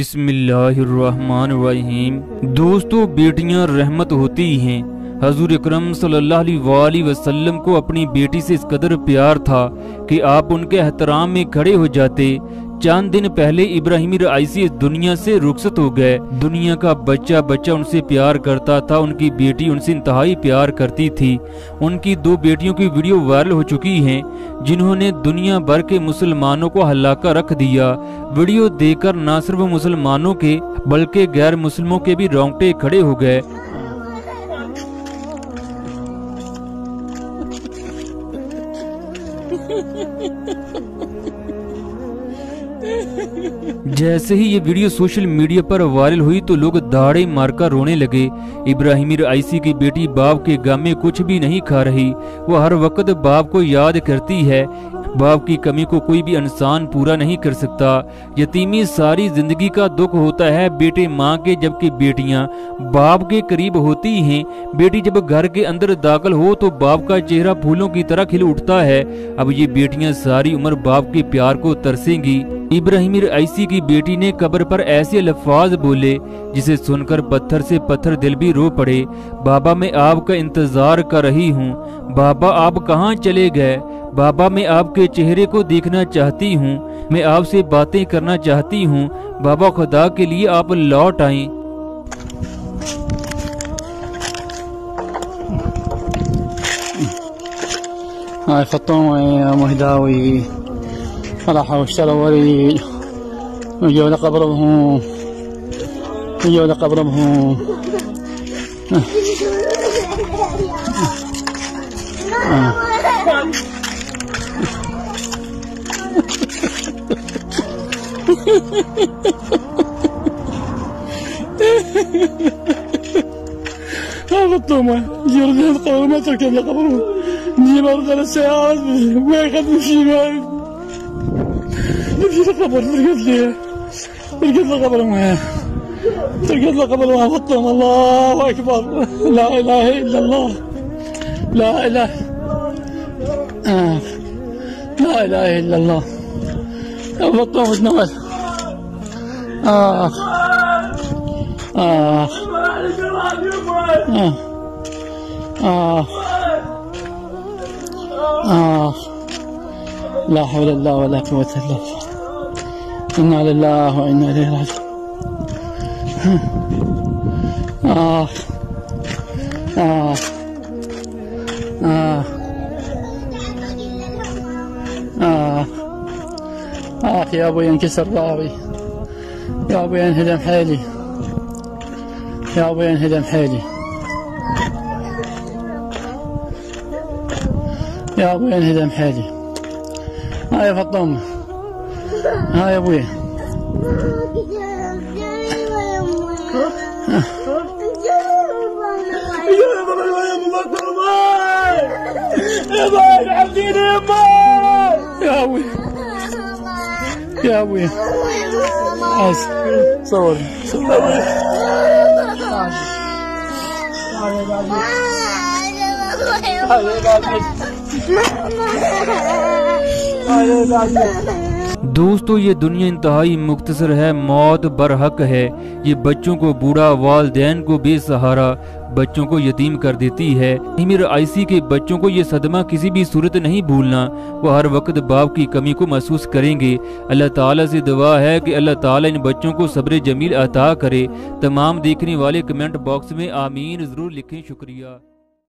بسم اللہ الرحمن الرحیم۔ دوستو، بیٹیاں رحمت ہوتی ہیں۔ حضور اکرم صلی اللہ علیہ وآلہ وسلم کو اپنی بیٹی سے اس قدر پیار تھا کہ آپ ان کے احترام میں کھڑے ہو جاتے۔ چاند دن پہلے ابراہیمی رئیسی اس دنیا سے رخصت ہو گئے۔ دنیا کا بچہ بچہ ان سے پیار کرتا تھا، ان کی بیٹی ان سے انتہائی پیار کرتی تھی۔ ان کی دو بیٹیوں کی ویڈیو وائرل ہو چکی ہیں، جنہوں نے دنیا بھر کے مسلمانوں کو ہلاکہ رکھ دیا۔ ویڈیو دیکھ کر نہ صرف مسلمانوں کے، بلکہ غیر مسلموں کے بھی رونگٹے کھڑے ہو گئے۔ جیسے ہی یہ ویڈیو سوشل میڈیا پر وائرل ہوئی تو لوگ داڑے مار کر رونے لگے۔ ابراہیمی رئیسی کی بیٹی باپ کے گام میں کچھ بھی نہیں کھا رہی۔ وہ ہر وقت باپ کو یاد کرتی ہے۔ باپ کی کمی کو کوئی بھی انسان پورا نہیں کر سکتا۔ یتیمی ساری زندگی کا دکھ ہوتا ہے بیٹے ماں کے، جبکہ بیٹیاں باپ کے قریب ہوتی ہیں۔ بیٹی جب گھر کے اندر داخل ہو تو باپ کا چہرہ پھولوں کی طرح کھل اٹھتا ہے۔ اب یہ بیٹیاں ساری عمر باپ کے پیار کو ترسیں گی۔ ابراہیم رئیسی کی بیٹی نے قبر پر ایسے الفاظ بولے، جسے سن کر پتھر سے پتھر دل بھی رو پڑے۔ بابا میں آپ کا انتظار کر رہی ہوں۔ بابا آپ کہاں چلے گئے؟ بابا، میں آپ کے چہرے کو دیکھنا چاہتی ہوں۔ میں آپ سے باتیں کرنا چاہتی ہوں۔ بابا، خدا کے لیے آپ لوٹ آئیں۔ هاي هذا الطومة جيرد هذا القبر ما تركب له قبر نجيب ثلاث ساعات ما يخاف نمشي معاه نمشي للقبر ترقد لي. ترقد له قبر معاه ترقد له قبر معاه الله أكبر. لا إله إلا الله. لا إله. آه. لا إله إلا الله. فطهم النمل. آه. آه. آه. آه. لا حول الله ولا قوة إلا بالله. إنا لله وإنا إليه راجعون. آه. آه. آه. اخ يا أبوي انكسر ظهري يا أبوي انهدم حيلي. يا أبوي انهدم حيلي. يا أبوي انهدم حيلي. هاي فطوم هاي أبوي. يا أبوي. diabo. As... Sorry. دوستو یہ دنیا انتہائی مختصر ہے، موت برحق ہے۔ یہ بچوں کو بوڑھا والدین کو بے سہارا، بچوں کو یتیم کر دیتی ہے۔ امیر آئیسی کے بچوں کو یہ صدمہ کسی بھی صورت نہیں بھولنا۔ وہ ہر وقت باپ کی کمی کو محسوس کریں گے۔ اللہ تعالیٰ سے دعا ہے کہ اللہ تعالیٰ ان بچوں کو صبر جمیل عطا کرے۔ تمام دیکھنے والے کمنٹ باکس میں آمین۔ ضرور لکھیں شکریہ۔